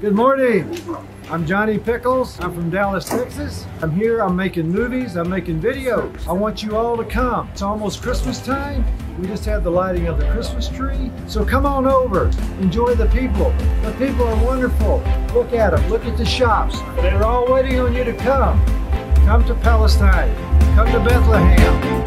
Good morning. I'm Johnny Pickles. I'm from Dallas, Texas. I'm here, I'm making movies, I'm making videos. I want you all to come. It's almost Christmas time. We just had the lighting of the Christmas tree. So come on over, enjoy the people. The people are wonderful. Look at them, look at the shops. They're all waiting on you to come. Come to Palestine, come to Bethlehem.